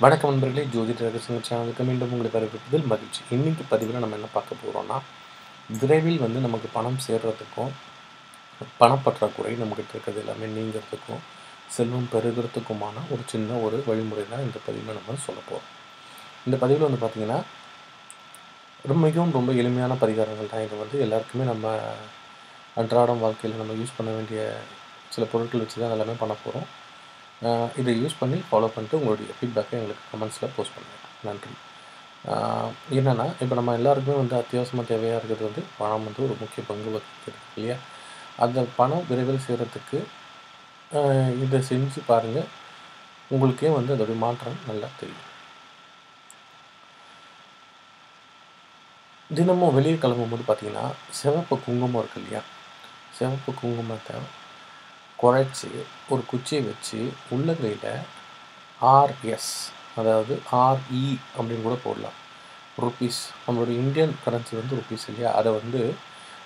வணக்கம் நண்பர்களே ஜோதிட ரகசியங்கள் சேனலுக்கு மீண்டும் உங்களை வரவேற்பதில் மகிழ்ச்சி. இன்னைக்கு பதிவில் நம்ம என்ன பார்க்க போகிறோம்னா விரைவில் வந்து நமக்கு பணம் சேர்றதுக்கும் பணப்பற்றாக்குறை நம்மக்கிட்ட இருக்கிறது எல்லாமே நீங்கிறதுக்கும் செல்வம் பெருகிறதுக்குமான ஒரு சின்ன ஒரு வழிமுறை தான் இந்த பதிவில் நம்ம சொல்ல போகிறோம் இந்த பதிவில் வந்து பார்த்திங்கன்னா ரொம்ப மிகவும் ரொம்ப எளிமையான பரிகாரங்கள் தான் இது வந்து. எல்லாருக்குமே நம்ம அன்றாடம் வாழ்க்கையில் நம்ம யூஸ் பண்ண வேண்டிய சில பொருட்கள் வச்சு தான் எல்லாமே பண்ண போகிறோம் இதை யூஸ் பண்ணி ஃபாலோ பண்ணிட்டு உங்களுடைய ஃபீட்பேக்கை எங்களுக்கு கமெண்ட்ஸில் போஸ்ட் பண்ணுங்கள் நன்றி. என்னென்னா இப்போ நம்ம எல்லாருக்குமே வந்து அத்தியாவசியமாக தேவையாக இருக்கிறது வந்து பணம் வந்து ஒரு முக்கிய பங்கு வகிக்கிறது இல்லையா? அந்த பணம் விரைவில் செய்கிறதுக்கு இதை செஞ்சு பாருங்கள் உங்களுக்கே வந்து அதோடைய மாற்றம் நல்லா தெரியும். தினமும் வெளியே கிளம்பும்போது பார்த்தீங்கன்னா சிவப்பு குங்குமம் இருக்கு இல்லையா? சிவப்பு குங்குமத்தை குழைச்சி ஒரு குச்சியை வச்சு உள்ளங்கையில் ஆர்எஸ் அதாவது ஆர்இ அப்படின்னு கூட போடலாம். ருபீஸ் நம்மளோட இந்தியன் கரன்சி வந்து ருபீஸ் இல்லையா? அதை வந்து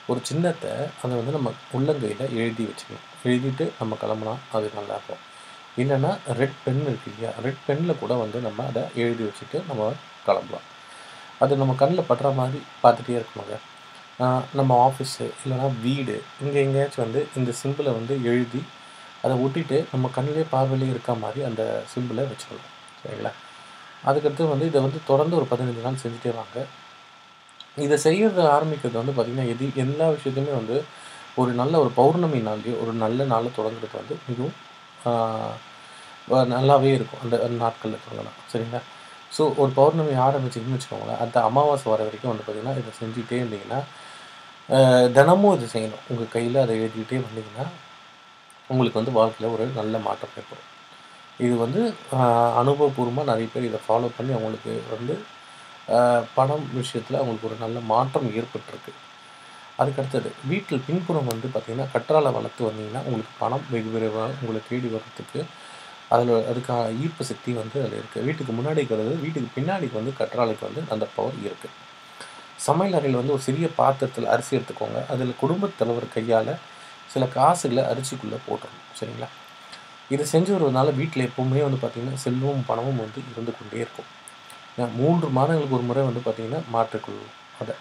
ஒரு சின்னத்தை அதை வந்து நம்ம உள்ளங்கையில் எழுதி வச்சுக்கணும். எழுதிட்டு நம்ம கிளம்புனா அது நல்லாயிருக்கும். இல்லைன்னா ரெட் பென் இருக்கு இல்லையா? ரெட் பென்னில் கூட வந்து நம்ம அதை எழுதி வச்சுட்டு நம்ம கிளம்பலாம். அது நம்ம கண்ணில் படுற மாதிரி பார்த்துட்டே இருக்கணுங்க. நம்ம ஆஃபீஸு இல்லைன்னா வீடு. இங்கே எங்கேயாச்சும் வந்து இந்த சிம்பிளை வந்து எழுதி அதை ஒட்டிட்டு நம்ம கண்ணிலே பார்வையிலே இருக்க மாதிரி அந்த சிம்பிளை வச்சுக்கலாம் சரிங்களா? அதுக்கடுத்து வந்து இதை வந்து தொடர்ந்து ஒரு பதினஞ்சு நாள் செஞ்சுட்டே வாங்க. இதை செய்கிறத ஆரம்பிக்கிறது வந்து பார்த்திங்கன்னா எது எல்லா விஷயத்தையுமே வந்து ஒரு நல்ல ஒரு பௌர்ணமி நாள்லேயோ ஒரு நல்ல நாளில் தொடங்குறது வந்து மிகவும் நல்லாவே இருக்கும். அந்த நாட்களில் தொடங்கலாம். சரிங்களா? ஸோ ஒரு பௌர்ணமி ஆரம்பிச்சிங்கன்னு வச்சுக்கோங்களேன் அந்த அமாவாசை வர வரைக்கும் வந்து பார்த்திங்கன்னா இதை செஞ்சுட்டே இருந்தீங்கன்னா தினமும் இதை செய்யணும். உங்கள் கையில் அதை எழுதிக்கிட்டே வந்தீங்கன்னா உங்களுக்கு வந்து வாழ்க்கையில் ஒரு நல்ல மாற்றம் ஏற்படும். இது வந்து அனுபவபூர்வமாக நிறைய பேர் இதை ஃபாலோ பண்ணி அவங்களுக்கு வந்து பணம் விஷயத்தில் அவங்களுக்கு ஒரு நல்ல மாற்றம் ஏற்பட்டிருக்கு. அதுக்கடுத்தது வீட்டில் பின்புறம் வந்து பார்த்திங்கன்னா கற்றாழை வளர்த்து வந்தீங்கன்னா உங்களுக்கு பணம் வெகு விரைவாக உங்களை தேடி வர்றதுக்கு அதில் அதுக்கான ஈர்ப்பு சக்தி வந்து அதில் இருக்குது வீட்டுக்கு முன்னாடி இருக்கிறது வீட்டுக்கு பின்னாடி வந்து கற்றாழைக்கு வந்து அந்த பவர் இருக்குது சமையல் அறையில் வந்து ஒரு சிறிய பாத்திரத்தில் அரிசி எடுத்துக்கோங்க. அதில் குடும்பத் தலைவர் கையால் சில காசுகளை அரிசிக்குள்ளே போட்டுடணும் சரிங்களா? இதை செஞ்சு வருவதனால வீட்டில் எப்போவுமே வந்து பார்த்திங்கன்னா செல்வமும் பணமும் வந்து இருந்து கொண்டே இருக்கும். ஏன்னா, மூன்று மாதங்களுக்கு ஒரு முறை வந்து பார்த்திங்கன்னா மாற்றிக்கொள்ளும் அதை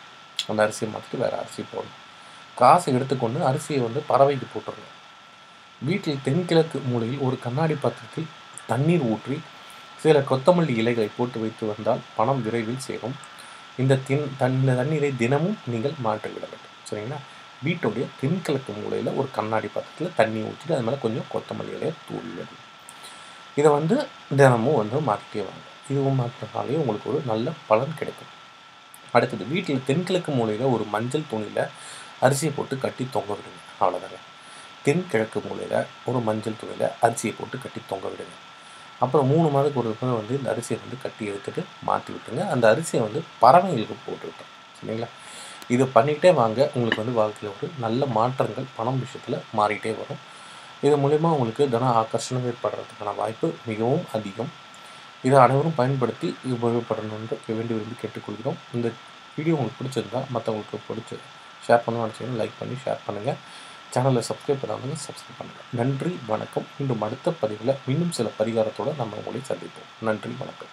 அந்த அரிசியை மாற்றிட்டு வேறு அரிசி போடணும். காசை எடுத்துக்கொண்டு அரிசியை வந்து பறவைக்கு போட்டுருங்க வீட்டில் தென்கிழக்கு மூலையில் ஒரு கண்ணாடி பாத்திரத்தில் தண்ணீர் ஊற்றி சில கொத்தமல்லி இலைகளை போட்டு வைத்து வந்தால் பணம் விரைவில் சேரும். இந்த தின் தன் இந்த தண்ணீரை தினமும் நீங்கள் மாற்றிவிட வேண்டும். சரிங்களா? வீட்டுடைய தென்கிழக்கு மூலையில் ஒரு கண்ணாடி பாத்திரத்தில் தண்ணி ஊற்றிட்டு அது மேலே கொஞ்சம் கொத்தமல்லி இலையை தூவி விடணும் இதை வந்து தினமும் வந்து மாற்றிட்டே வாங்க. இதுவும் மாற்றினாலே உங்களுக்கு ஒரு நல்ல பலன் கிடைக்கும். அடுத்தது வீட்டில் தென்கிழக்கு மூலையில் ஒரு மஞ்சள் துணியில் அரிசியை போட்டு கட்டி தொங்க விடுங்க. அவ்வளோதாங்க தென்கிழக்கு மூலையில் ஒரு மஞ்சள் துணியில் அரிசியை போட்டு கட்டி தொங்க விடுங்க. அப்புறம் மூணு மாதத்துக்கு ஒரு முறை வந்து இந்த அரிசியை வந்து கட்டி எடுத்துட்டு மாற்றி விட்டுங்க அந்த அரிசியை வந்து பறவைகளுக்கு போட்டு விட்டோம். சரிங்களா? இதை பண்ணிக்கிட்டே வாங்க. உங்களுக்கு வந்து வாழ்க்கையில் ஒரு நல்ல மாற்றங்கள் பணம் விஷயத்தில் மாறிட்டே வரும். இது மூலயமா உங்களுக்கு தன ஆகர்ஷணம் ஏற்படுறதுக்கான வாய்ப்பு மிகவும் அதிகம். இதை அனைவரும் பயன்படுத்தி உபயோகப்படணுன்ற வேண்டி விரும்பி கேட்டுக்கொள்கிறோம். இந்த வீடியோ உங்களுக்கு பிடிச்சிருந்தா மற்றவங்களுக்கு பிடிச்சி ஷேர் பண்ணணும்னு நினச்சிங்கன்னா லைக் பண்ணி ஷேர் பண்ணுங்கள் சேனலை சப்ஸ்கிரைப் பண்ணாதவங்க சப்ஸ்கிரைப் பண்ணுங்கள் நன்றி வணக்கம். மீண்டும் அடுத்த பதிவில் இன்னும் சில பரிகாரத்தோடு நம்ம உங்களை சந்திப்போம். நன்றி வணக்கம்.